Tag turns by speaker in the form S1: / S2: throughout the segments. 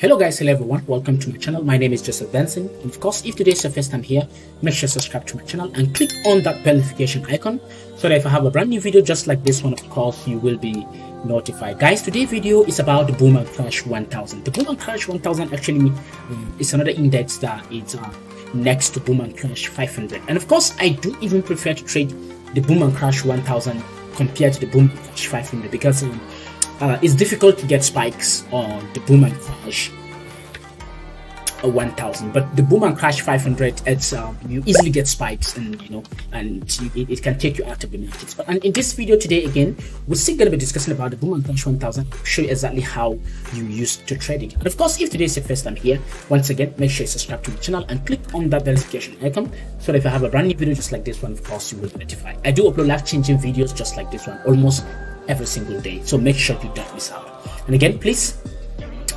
S1: Hello guys, hello everyone, welcome to my channel. My name is Joseph Benson. And of course, if today is your first time here, make sure to subscribe to my channel and click on that bell notification icon so that if I have a brand new video just like this one, of course, you will be notified. Guys, today's video is about the Boom and Crash 1000. The Boom and Crash 1000 actually um, is another index that is uh, next to Boom and Crash 500. And of course, I do even prefer to trade the Boom and Crash 1000 compared to the Boom and Crash 500 because um, uh, it's difficult to get spikes on the boom and crash 1000 but the boom and crash 500 it's um, you easily get spikes and you know and it, it, can take you out of the markets but and in this video today again we're still going to be discussing about the boom and crash 1000 show you exactly how you use to trade it and of course if today is your first time here once again make sure you subscribe to the channel and click on that notification icon so that if i have a brand new video just like this one of course you will be notified. I do upload life-changing videos just like this one almost every single day. So make sure you don't miss out. And again please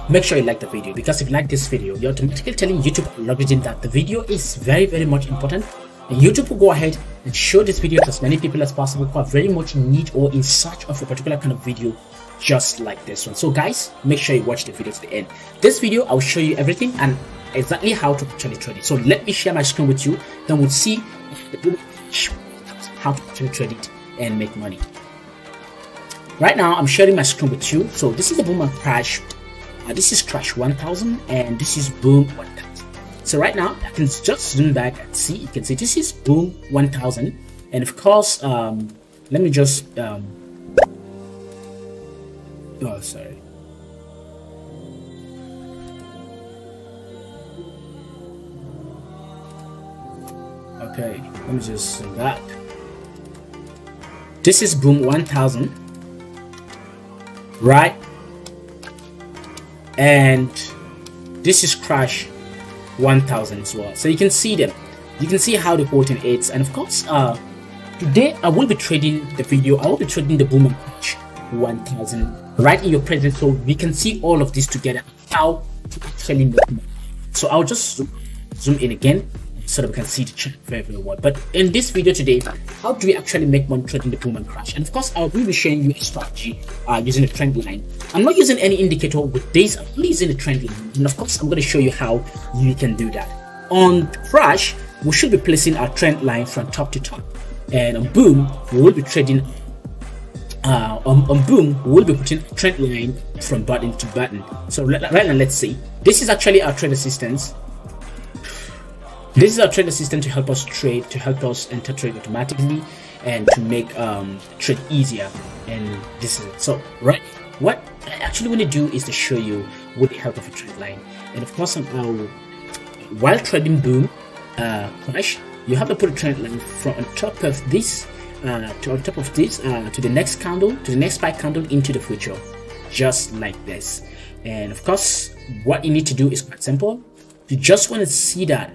S1: make sure you like the video because if you like this video you're automatically telling youtube algorithm that the video is very very much important. And youtube will go ahead and show this video to as many people as possible who are very much in need or in search of a particular kind of video just like this one. So guys make sure you watch the video to the end. This video i'll show you everything and exactly how to actually trade it. So let me share my screen with you then we'll see how to actually trade it and make money Right now, I'm sharing my screen with you. So this is the Boom and Crash. Uh, this is Crash 1000 and this is Boom 1000. So right now, I can just zoom back and see. You can see this is Boom 1000. And of course, um, let me just... Um, oh, sorry. Okay, let me just zoom back. This is Boom 1000 right? And this is crash 1000 as well. So you can see them. You can see how the potent aids and of course uh today i will be trading the video. I will be trading the boom and crash 1000 right in your presence so we can see all of this together. How to actually make money. So i'll just zoom in again so that we can see the chart very very well. But in this video today how do we actually make money trading the and crash? And of course i will be showing you a strategy uh, using a trend line. I'm not using any indicator with this i'm only using a trend line. And of course i'm going to show you how you can do that. On crash we should be placing our trend line from top to top. And on boom we will be trading uh, on, on boom we will be putting a trend line from button to button. So right now let's see. This is actually our trade assistance this is our trade assistant to help us trade, to help us enter trade automatically and to make um, trade easier. And this is it. So, right, what I actually want to do is to show you with the help of a trade line. And of course, um, while trading boom, uh, crash, you have to put a trend line from on top of this, uh, to on top of this, uh, to the next candle, to the next spike candle into the future, just like this. And of course, what you need to do is quite simple. You just want to see that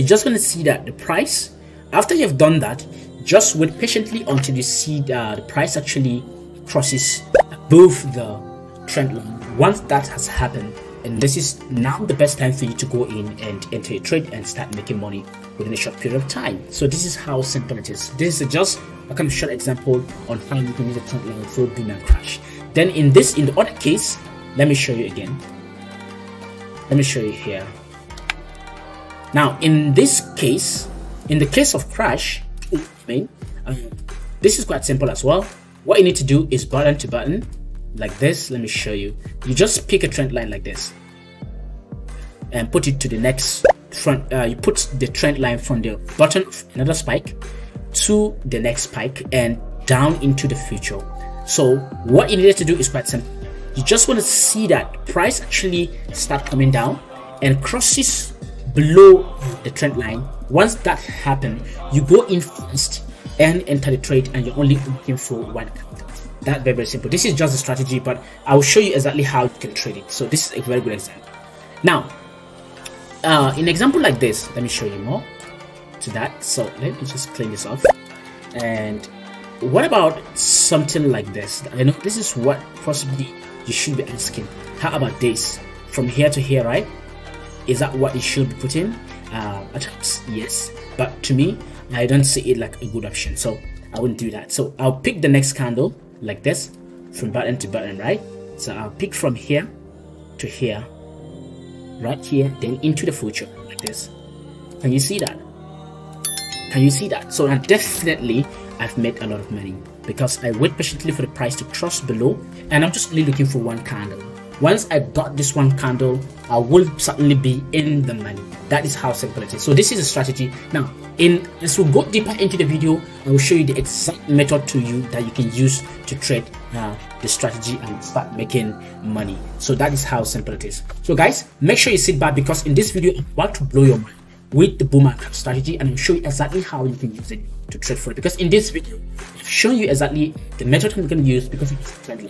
S1: you're just going to see that the price after you've done that just wait patiently until you see the, uh, the price actually crosses above the trend line. Once that has happened and this is now the best time for you to go in and enter a trade and start making money within a short period of time. So this is how simple it is. This is just a kind of short example on how you can use a trend line for boom and crash. Then in this in the other case let me show you again. Let me show you here now, in this case, in the case of crash, I mean, um, this is quite simple as well. What you need to do is button to button, like this. Let me show you. You just pick a trend line like this and put it to the next front. Uh, you put the trend line from the bottom of another spike to the next spike and down into the future. So what you need to do is quite simple. You just want to see that price actually start coming down and crosses below the trend line. Once that happens you go in first and enter the trade and you're only looking for one candle that very very simple. This is just a strategy but i will show you exactly how you can trade it. So this is a very good example. Now uh in example like this let me show you more to that. So let me just clean this off. And what about something like this? I know this is what possibly you should be asking. How about this? From here to here right is that what it should be put in? Uh, yes. But to me i don't see it like a good option. So i wouldn't do that. So i'll pick the next candle like this from button to button right? So i'll pick from here to here right here then into the future like this. Can you see that? Can you see that? So I definitely i've made a lot of money because i wait patiently for the price to cross below and i'm just only looking for one candle once I got this one candle, I will certainly be in the money. That is how simple it is. So this is a strategy. Now, in as we go deeper into the video, I will show you the exact method to you that you can use to trade uh, the strategy and start making money. So that is how simple it is. So guys, make sure you sit back because in this video, I'm about to blow your mind with the boom strategy and I'll show you exactly how you can use it to trade for it. Because in this video, I've shown you exactly the method I'm going to use because it's trend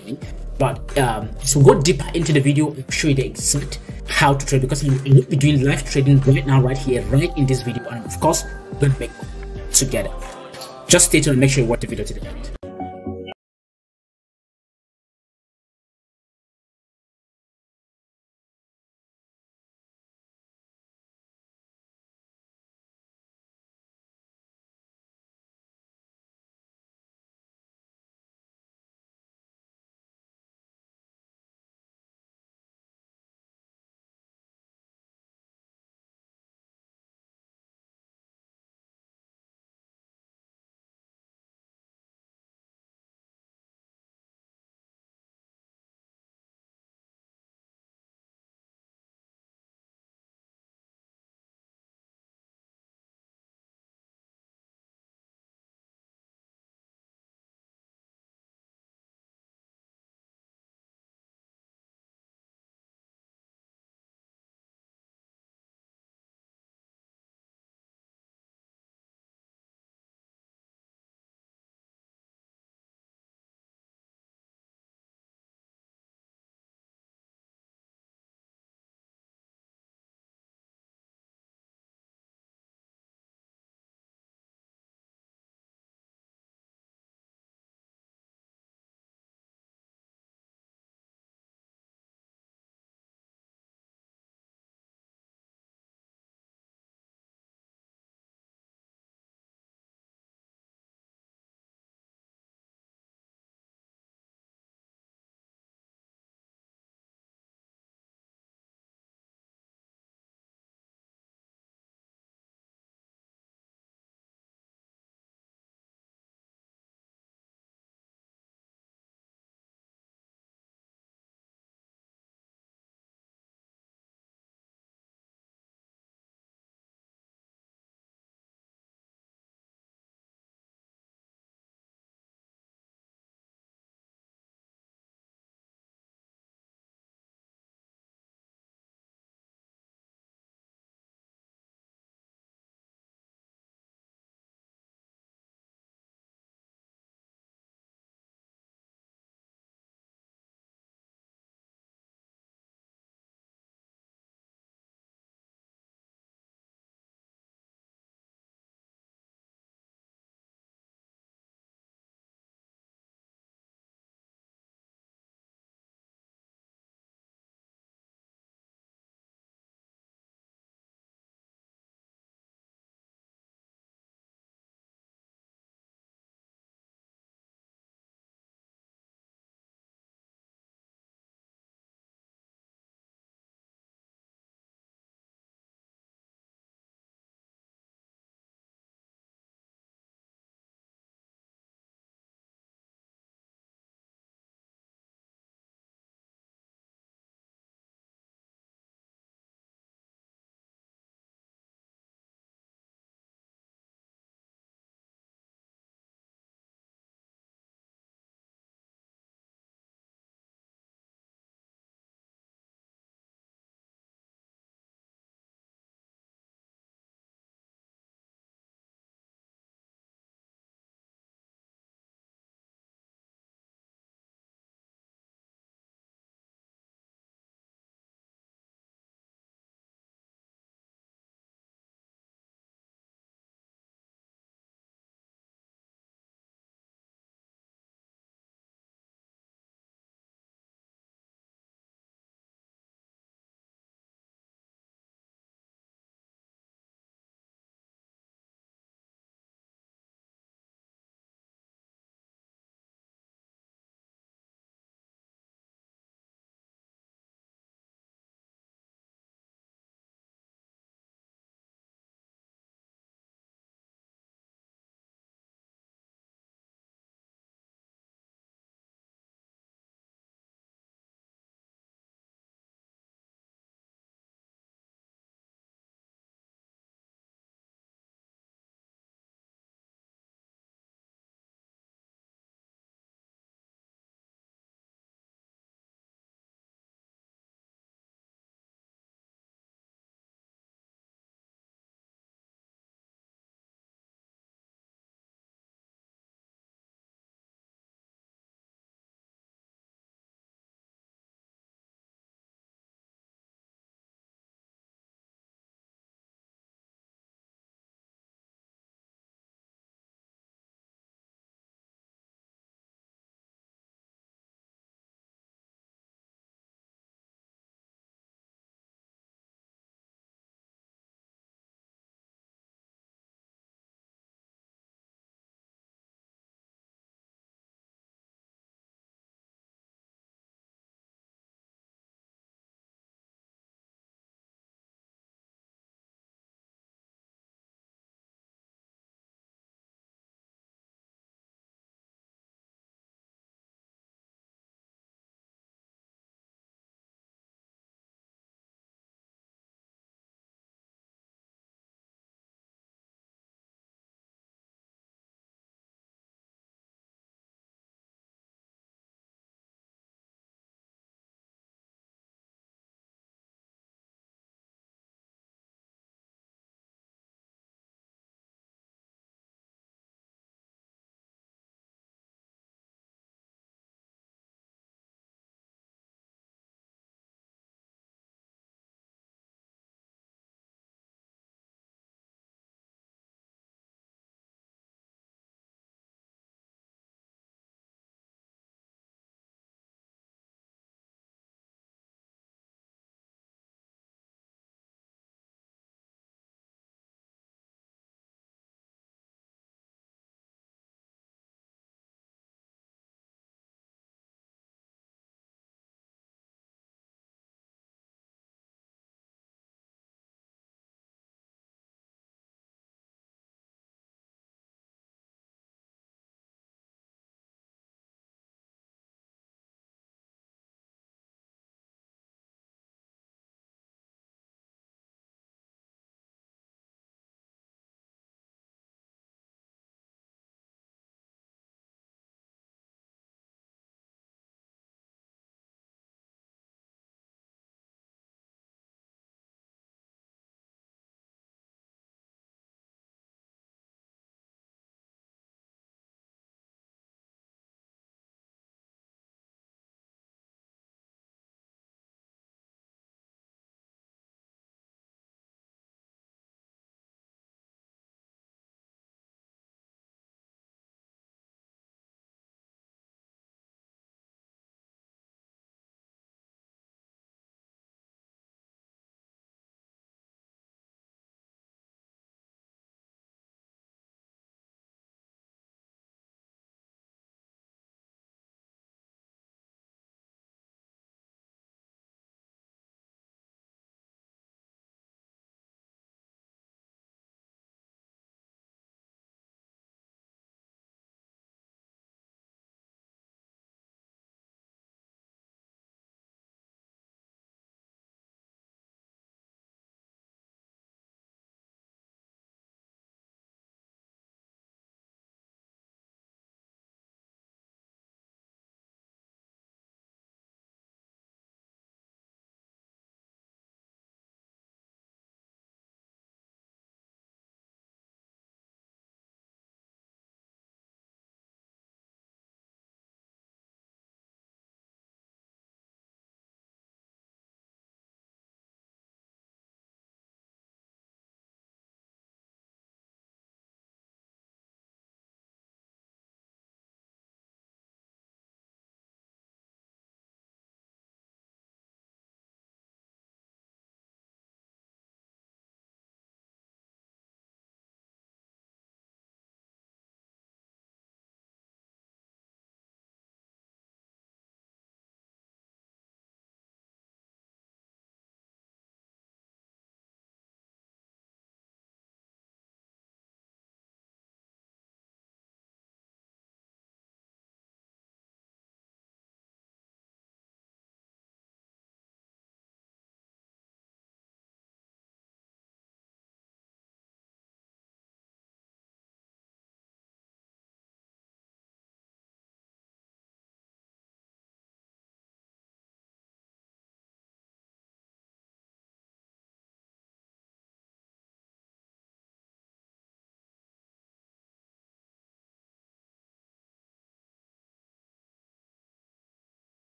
S1: but um, so go deeper into the video and show you the exact how to trade because I'm going to be doing live trading right now right here right in this video and of course we're going to make together just stay tuned and make sure you watch the video to the end